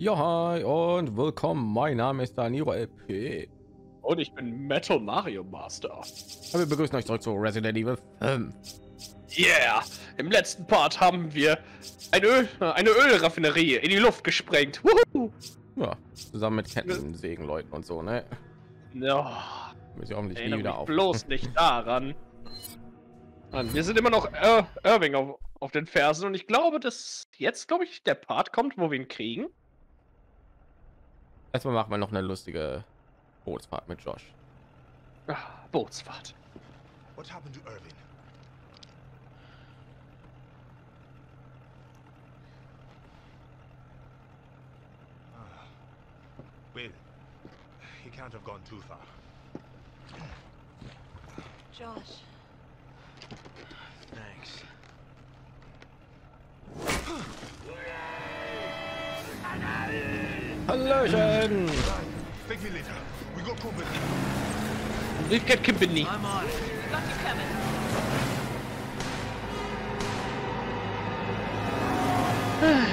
Ja, hi und willkommen. Mein Name ist Daniro LP. Und ich bin Metal Mario Master. Wir begrüßen euch zurück zu Resident Evil 5. Yeah! Im letzten Part haben wir eine, Öl, eine Ölraffinerie in die Luft gesprengt. Woohoo! Ja, zusammen mit Kettensägenleuten und so, ne? Ja. Muss ich hoffentlich nie wieder auf. bloß nicht daran. Mann, wir sind immer noch Ir Irving auf, auf den Fersen und ich glaube, dass jetzt, glaube ich, der Part kommt, wo wir ihn kriegen. Erstmal machen wir noch eine lustige Bootsfahrt mit Josh. Ah, Bootsfahrt. What happened to Irving? Ah. Well, he can't have gone too far. Josh, Thanks. Hallöchen! Thank me later. We got company. We've got company. got you coming.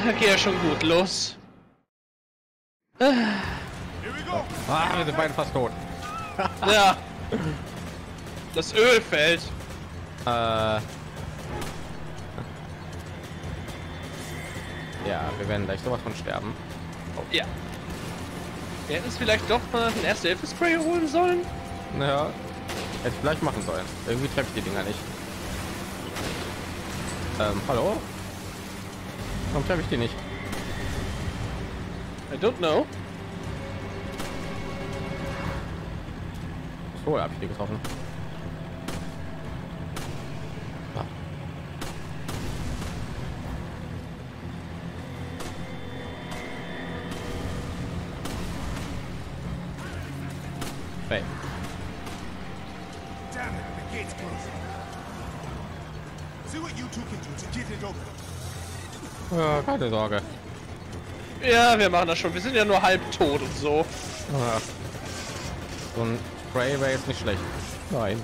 Da geht ja schon gut los. Here we go. Ah, wir sind beide fast tot. Ja. Das Öl fällt. Äh, ja, wir werden gleich sowas von sterben. Ja. Wir hätten es vielleicht doch mal ein erste Hilfe Spray holen sollen. Naja, hätte ich vielleicht machen sollen. Irgendwie treffe ich die Dinger nicht. Ähm, hallo? Warum treffe ich die nicht? I don't know. So, habe ich die getroffen. Ja, keine Sorge. Ja, wir machen das schon. Wir sind ja nur halb tot und so. Ja. So ein Spray wäre jetzt nicht schlecht. Nein.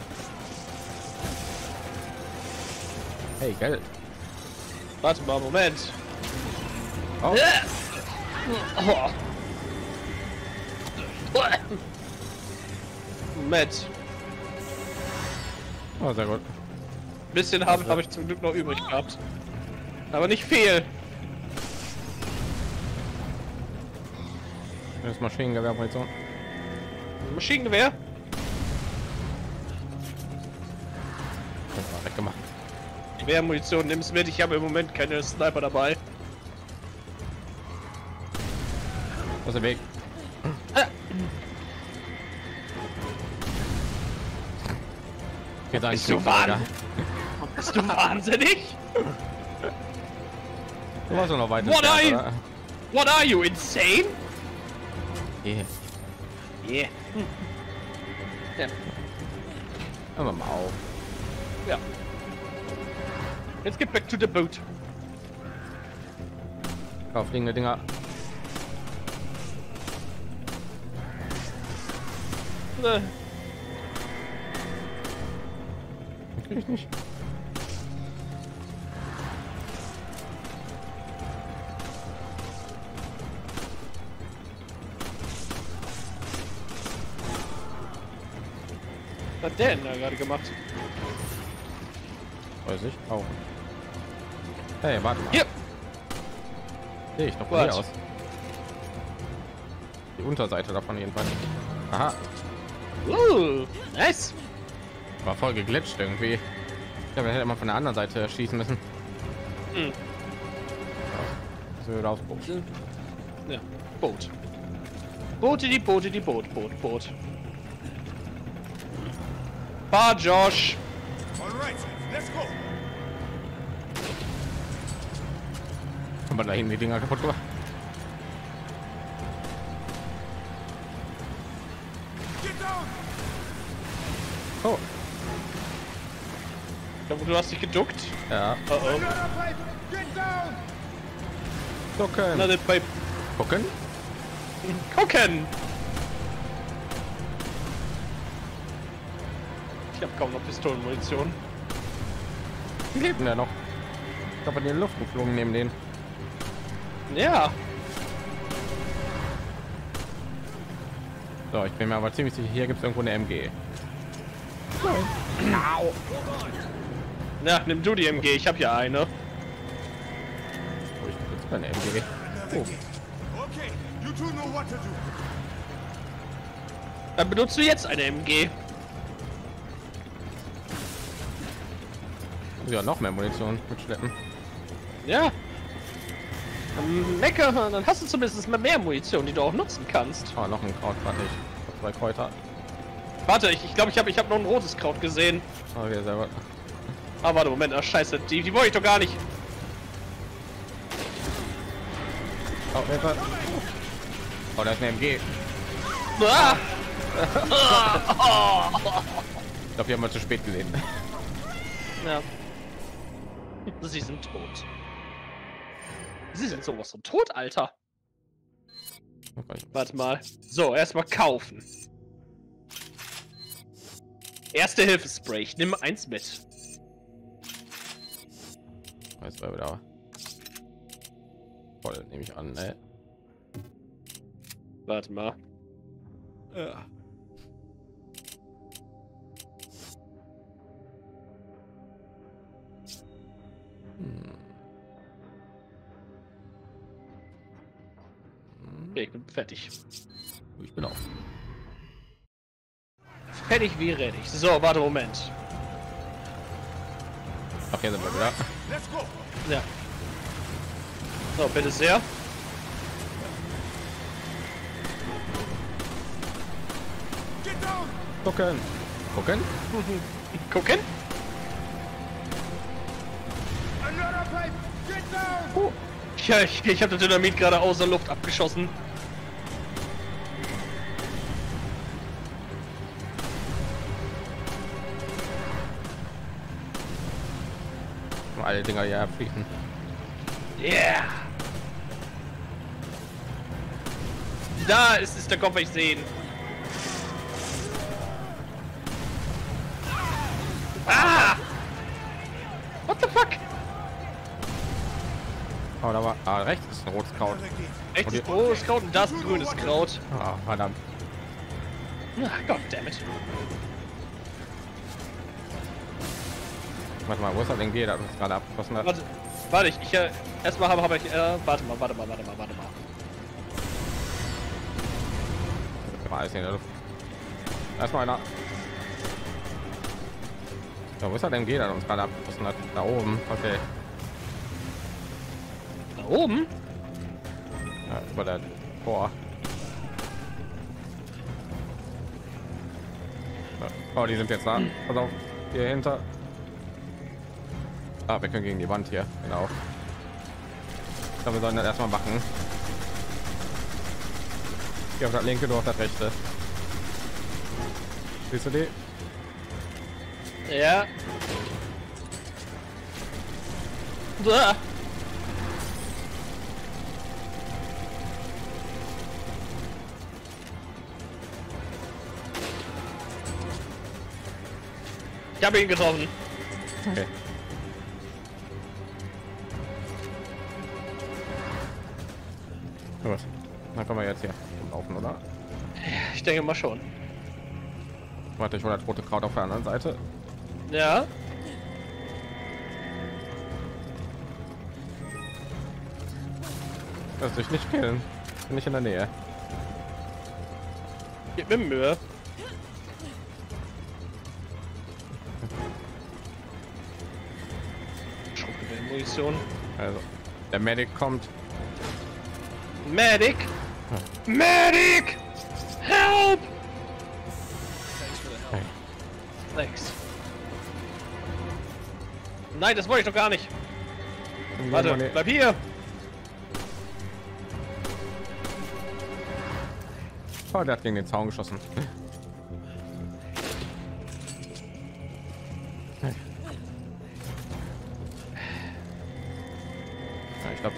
Hey, Geld. Warte mal, Moment. Oh, Oh. Moment. oh sehr gut. Ein bisschen habe hab ich zum Glück noch übrig gehabt. Aber nicht viel. Das Maschinengewehr Munition. Maschinengewehr. Das war weggemacht. Gewehrmunition nimm's mit. Ich habe im Moment keine Sniper dabei. Was der Weg? Geht Bist du Bist du wahnsinnig? Du warst doch noch weiter. What are you-? What are you insane? Yeah. Yeah. Ja. Hör mal auf. ja. Let's get back to the boat. Auf fliegende Dinger. Äh, Krieg ich nicht. Hat der denn da gerade gemacht? Weiß ich. Auch. Hey, warte mal. Hier. Sehe ich What? hier aus. Die Unterseite davon jedenfalls. Aha, Uh, nice. war voll geglitscht irgendwie. Ich glaube, hätte man von der anderen Seite schießen müssen. Hm. So, aufs Boot. Ja, Boot. Boote, die Boote, die Boot, Boot, Boot. Fahr, Josh. All right, let's go. Haben wir da hinten die Dinger kaputt gemacht? Get down. Oh, Ich glaube, du hast dich geduckt. ja. Uh oh. Down. Gucken. Another pipe. Gucken. Gucken! Ich habe kaum noch Pistolenmunition. Die leben ja noch. Ich glaube, in die Luft geflogen neben denen. Ja. So, ich bin mir aber ziemlich sicher, hier gibt es irgendwo eine MG. Na, nimm du die MG, ich habe ja eine. Wo ich jetzt keine MG. Navigate. Okay, you two know what to do. Dann benutzt du jetzt eine MG. Ja, noch mehr Munition mitschleppen. Ja. Dann Lecker, dann hast du zumindest mal mehr Munition, die du auch nutzen kannst. Oh, noch ein Kraut, warte ich. Zwei Kräuter. Warte, ich glaube, ich, glaub, ich habe ich hab noch ein rotes Kraut gesehen. Okay, selber. Ah, warte, Moment, ach scheiße, die, die wollte ich doch gar nicht. Oh, Hilfe. Oh, da ist eine MG. Ah! Ich glaube, wir haben mal zu spät gesehen. Ja. Sie sind tot. Sie sind sowas von tot, Alter. Warte mal. So, erstmal kaufen. Erste Hilfespray. Ich nehme eins mit. Weiß war wieder voll, nehme ich an, ne? Warte mal. Ja. Ich bin fertig. Ich bin auch. Fertig wie ready. So, warte, Moment. Okay, sind wir wieder. Let's go. Ja. So, bitte sehr. Get down. Gucken. Gucken. Gucken. Down. Ja, ich, ich habe das Dynamit gerade aus der Luft abgeschossen. Alle Dinger ja fliegen. Yeah! Da ist, ist der Kopf, ich sehen. Ah! Rotes Kraut. Ist rotes Kraut und da ist grünes Kraut. Ah, verdammt. Ah, goddammit. Warte mal, wo ist das denn geht, das uns gerade abgeschossen hat? Warte, warte, ich, ich äh, erstmal habe hab ich, äh, warte mal, warte mal, warte mal, warte mal. Alles in der Luft. Erstmal einer. Ja, wo ist das denn geht, das uns gerade abgeschossen hat? Da oben. Okay. Da oben? Ja, über der Tor. Ja. Oh, die sind jetzt da. Pass hier hinter. Ah, wir können gegen die Wand hier. Genau. Ich glaube, wir sollen das erstmal machen. Hier auf das linke, du auf das rechte. Siehst du die? Ja. Ich habe ihn getroffen. Okay. Gut. Dann können wir jetzt hier laufen, oder? Ich denke mal schon. Warte, ich hole das rote Kraut auf der anderen Seite. Ja. Lass dich nicht killen. Bin nicht in der Nähe. Gib mir Mühe. Schrotgewehrmunition. Also, der Medic kommt. Medic! Medic! Help! Hey. Thanks. Nein, das wollte ich doch gar nicht. Warte, bleib hier! Oh, der hat gegen den Zaun geschossen.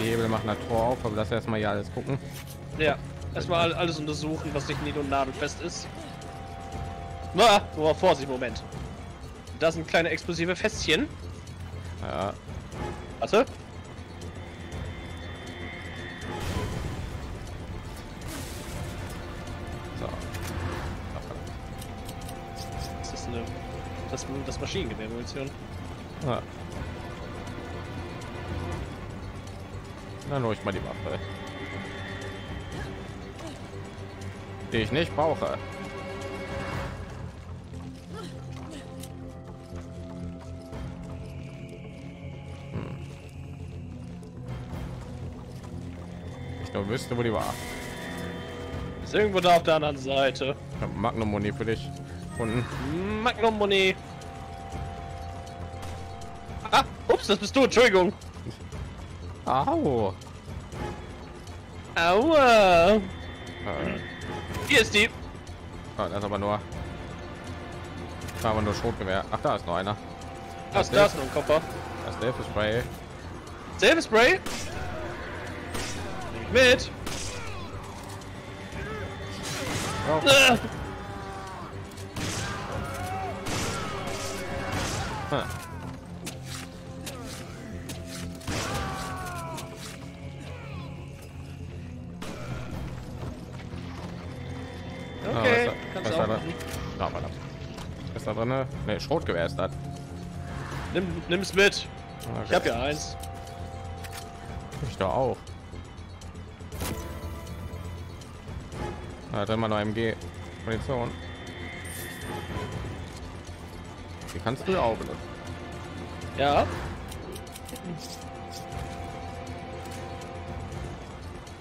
Hebel machen das Tor auf, aber das erstmal hier alles gucken. Ja, erstmal all- alles untersuchen, was nicht nied- und nadelfest ist. Na, nur Vorsicht, Moment. Da sind kleine explosive Fässchen. Ja, Warte. so. ne, das, das Maschinengewehr-Munition. Ja. Dann hol ich mal die Waffe. Die ich nicht brauche. Hm. Ich nur wüsste, wo die war. Ist irgendwo da auf der anderen Seite. Magnum Muni für dich. Unten. Magnum Money. Ah, ups, das bist du, Entschuldigung. Au. Aua. Äh, Hier ist die. ah, das ist aber nur. Das war aber nur Schrotgewehr. Ach, da ist noch einer. Was ist das noch ein Koffer? Das Delphi Spray. Selbe Spray. Mit. Oh. Ne, Schrotgewehr ist das. Nimm, nimm's mit. Okay. Ich hab ja eins. Ich doch auch. Da hat immer noch MG Munition. Die kannst du ja auch benutzen. Ja.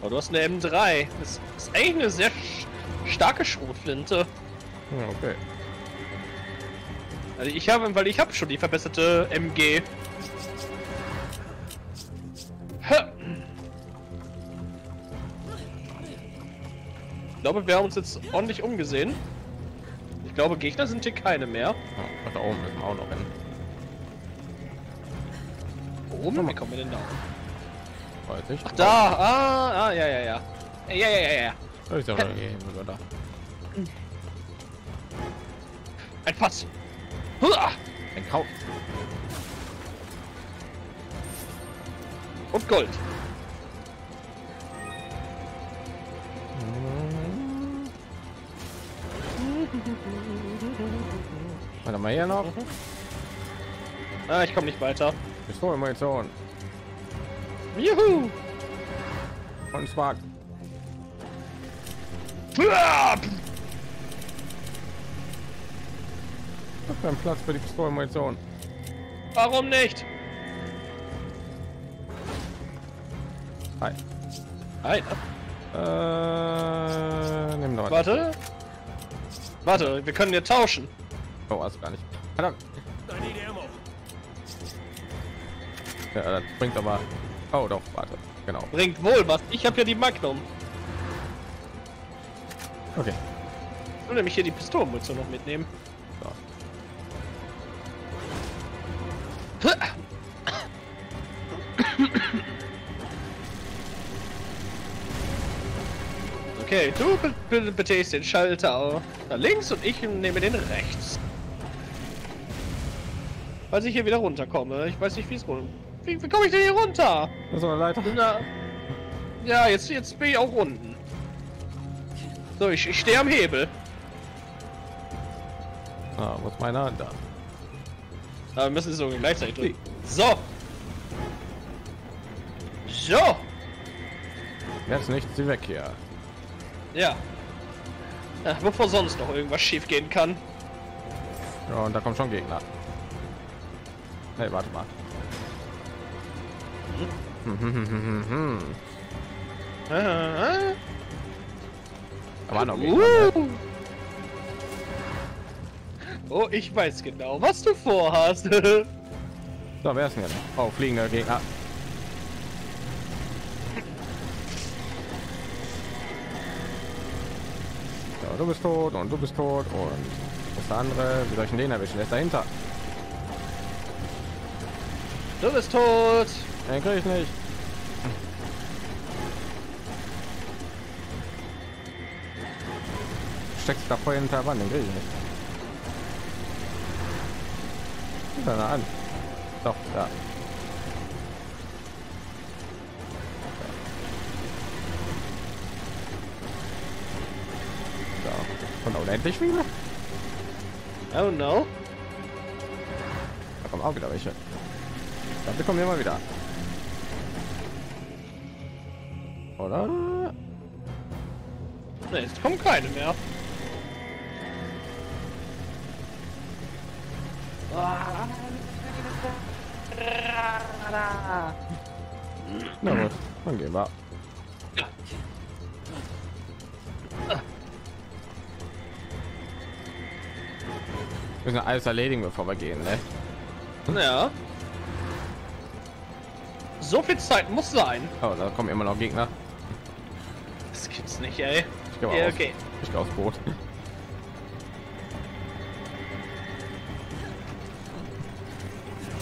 Aber du hast eine M3. Das ist eigentlich eine sehr starke Schrotflinte. Ja, okay. Also ich habe, weil ich habe schon die verbesserte MG. Ich glaube, wir haben uns jetzt ordentlich umgesehen. Ich glaube, Gegner sind hier keine mehr. Ja, da oben müssen wir auch noch hin. Oben? Wie kommen wir denn da? oben? Weiß ich. Ach, da! Ah, ah, ja, ja, ja. Ja, ja, ja, ja. Da ist ja da. Ein Fass. Ein Kraut. Und Gold. Warte mal hier noch. Ah, ich komme nicht weiter. Pistolenmunition. Juhu! Und zwar Huah! kein Platz für die Pistolenmunition. Warum nicht? Hi. Nein. Äh, nimm doch. Warte. Warte, wir können hier tauschen. Oh, du gar nicht. Verdammt. Ja, das bringt aber. Oh, doch, warte. Genau. Bringt wohl was. Ich habe ja die Magnum. Okay. Ich will nämlich hier die Pistolenmunition noch mitnehmen. Okay, du be be betätigst den Schalter da links und ich nehme den rechts. Falls ich hier wieder runterkomme. Ich weiß nicht, wie es runter. Wie, wie komme ich denn hier runter? Das ist eine Leiter. Na, ja, jetzt, jetzt bin ich auch unten. So, ich, ich stehe am Hebel. Ah, ist meine Hand da? Aber wir müssen es so gleichzeitig drücken. So. So. Jetzt nicht, sie weg hier. Ja. ja. Bevor sonst noch irgendwas schief gehen kann. Ja, und da kommt schon Gegner. Hey, warte mal. Hm. Äh, waren noch Gegner. ne? uh. Oh, ich weiß genau, was du vorhast. So, wer ist denn jetzt? Oh, fliegende Gegner. Du bist tot und du bist tot und das andere, wie soll ich denn den erwischen? Der ist dahinter. du bist tot. Den krieg ich nicht. Steckst da voll hinter Wand, den krieg ich nicht. Mal an. Doch, da. Unendlich viele? Oh no. Da kommen auch wieder welche. Da bekommen wir mal wieder. Oder? Ne, jetzt kommen keine mehr. Na gut, dann gehen wir. Müssen alles erledigen, bevor wir gehen, ne? Ja. So viel Zeit muss sein. Oh, da kommen immer noch Gegner. Das gibt's nicht, ey. Ich gehe Ja, okay. Ich gehe aufs Boot.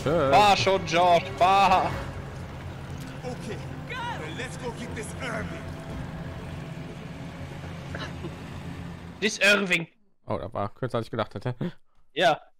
Tschüss. Fahr schon, George, fahr. Okay. Let's go get this Irving. This Irving. Oh, da war kürzer als ich gedacht hätte. Ja.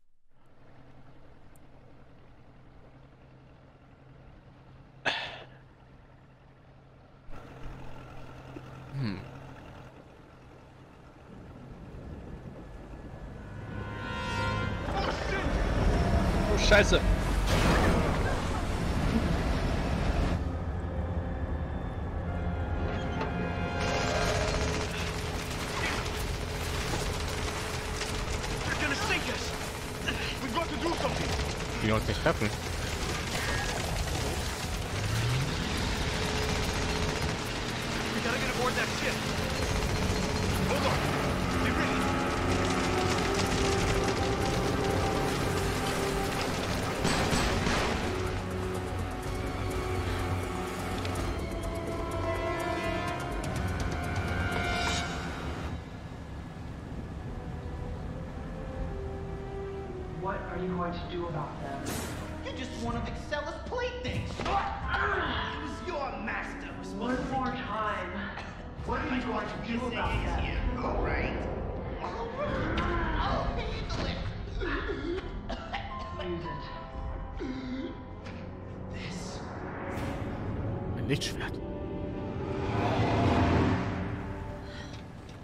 What are you going to do about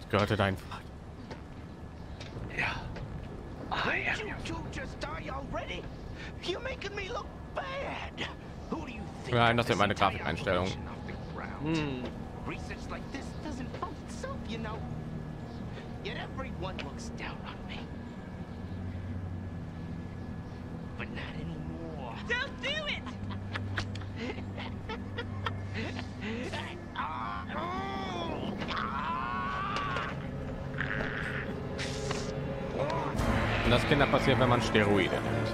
Das gehörte dein Vater. Ja. I am You two just die already? You're making me look bad. Who do you think? Nein, das got sind meine this entire Grafikeinstellungen. operation off the ground? Hm. Research like this doesn't fund itself, you know. Yet everyone looks down on me. But not anymore. Don't do it! Und das Kinder passiert, wenn man Steroide nimmt.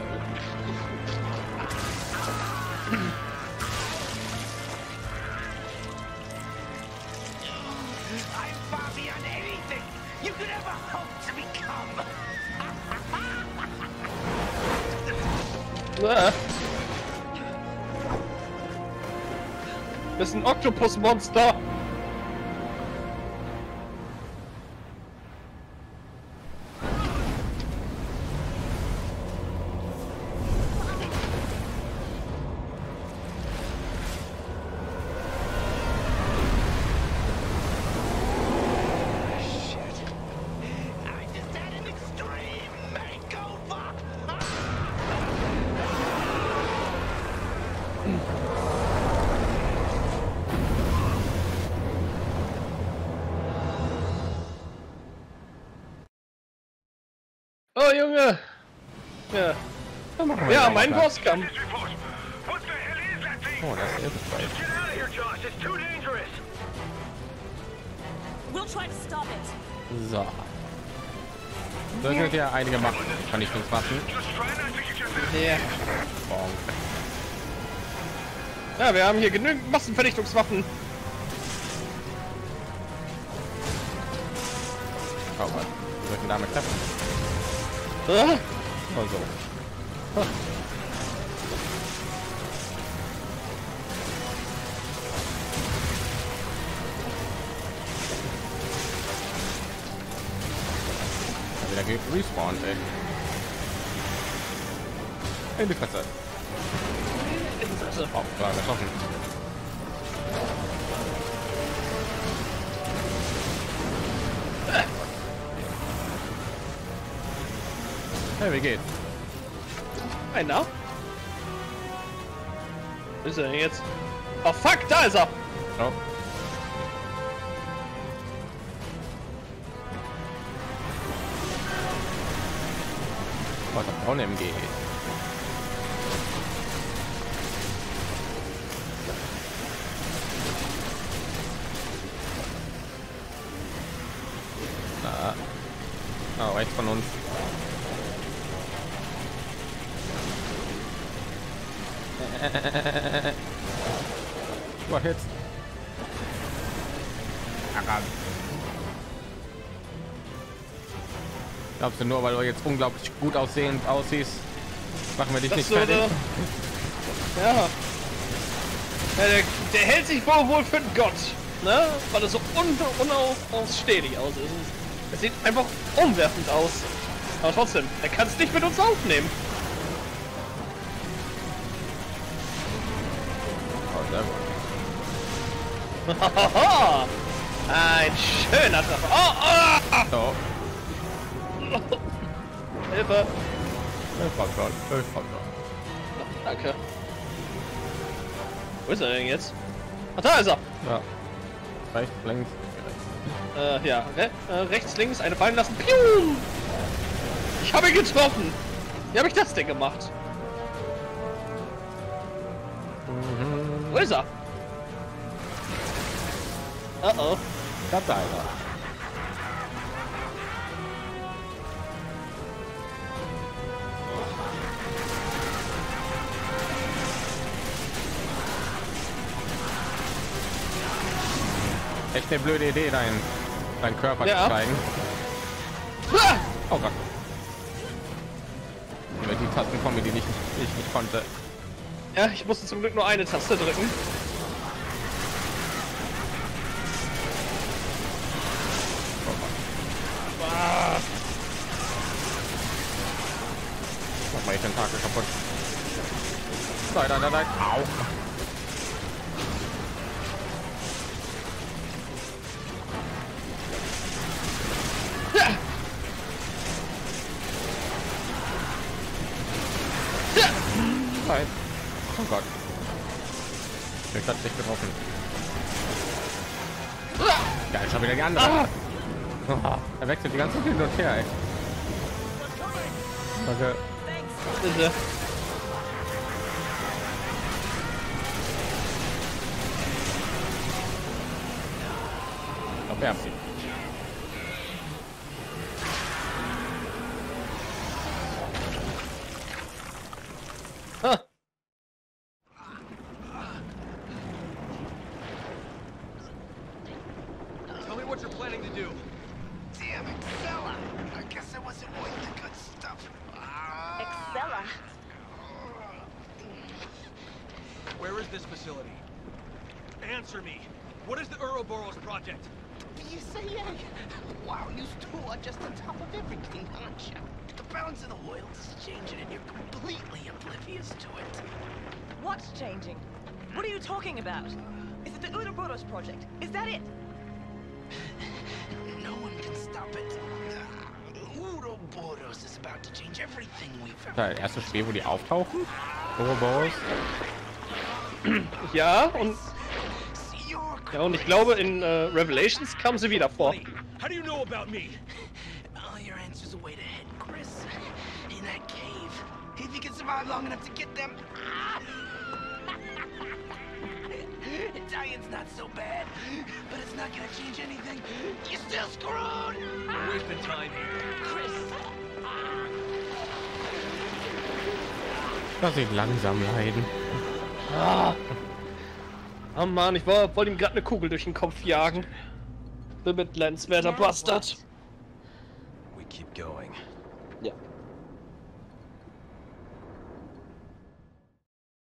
Become. Äh. Das ist ein Oktopusmonster. Ja. Machen Ja, mein. Bosskampf. Oh, das ist bald. It. So. Da sind ja einige. Just try not to get yourself. Ja. Wir haben hier genügend Massenvernichtungswaffen. Oh, was? Wir sollten damit treffen. Ah, Oh, so. Ja, wieder geht respawn, ey. In die Fresse. Oh, klar, getroffen. Hey, wie geht's? Einer? Wo ist er denn jetzt? Oh fuck, da ist er! Oh. Oh, da vorne MG. Na. Oh, rechts von uns. Überhitzt. Aran. Glaubst du nur, weil du jetzt unglaublich gut aussehend aussiehst, machen wir dich Das nicht würde. fertig? Ja. ja der, der hält sich wohl wohl für einen Gott, ne? Weil er so un unausstehlich aus ist. Es sieht einfach umwerfend aus. Aber trotzdem, er kann es nicht mit uns aufnehmen. Ein schöner Treffer. Oh, oh, So, oh. Hilfe. ich komm schon, ich komm schon. Danke. Wo ist er denn jetzt? Ach, da ist er. Ja. Rechts, links. Äh, ja. Re äh, rechts, links, eine fallen lassen. Piu! Ich habe ihn getroffen. Wie habe ich das denn gemacht? Wo ist er? Oh oh. Da ist er. Echt eine blöde Idee, dein, dein Körper Ja. zu zeigen. Ah! Oh Gott. Über die Tasten kommen, die nicht, ich nicht konnte. Ja, ich musste zum Glück nur eine Taste drücken. Ah, Mach mal Tentakel kaputt. Nein, nein, nein, nein. Au. Nein. Oh Gott. Ich hat nicht getroffen. Ja, ist schon wieder die andere. Ah. Er wechselt die ganze Zeit hin und her, ey. Danke. Bitte. Auf Erbsen. Ah. Tell project? You say, yeah. Wow, you two are just on top of everything, aren't you? The balance of the world is changing and you're completely oblivious to it. What's changing? What are you talking about? Is it the Ouroboros project? Is that it? No one can stop it. Ouroboros is about to change everything we've ever Das erste Spiel, wo die auftauchen. Ouroboros. Ja, und, See, you're ja, und ich glaube, in äh, Revelations kamen sie wieder vor. How do you know about me? All your answers are way ahead, Chris. In that cave. If you can survive long enough to get them. Italian's not so bad, but it's not gonna change anything. You're still screwed! We're wasting time. Chris! Lass ihn langsam leiden. Ah. Oh Mann, ich wollte ihm gerade eine Kugel durch den Kopf jagen. Bemitleidenswerter Now Bastard. We keep going. Ja.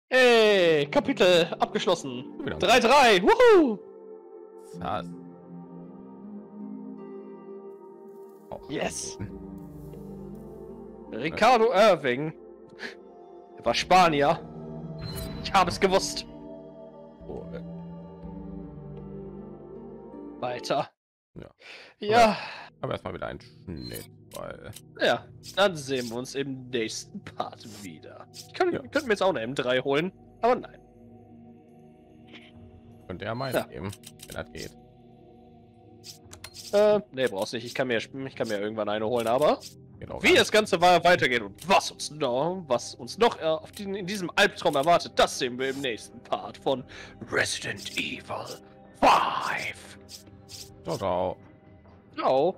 Hey, Kapitel abgeschlossen. Wieder. 3-3, wuhu! Das. Oh. Yes. Ricardo Irving. Er war Spanier. Ich habe es gewusst. Äh, Weiter. Ja. Ja, Aber erstmal wieder ein Schnitt, weil Ja, dann sehen wir uns im nächsten Part wieder. Ich kann, Ja. könnte mir jetzt auch eine M3 holen, aber nein. könnte er meinen Ja. geben, wenn das geht. Äh, nee, brauchst nicht. Ich kann mir, ich kann mir irgendwann eine holen, aber geht auch wie das Ganze weitergeht und was uns noch, was uns noch äh, auf den, in diesem Albtraum erwartet, das sehen wir im nächsten Part von Resident Evil 5. nicht. Ciao, ciao. Ciao.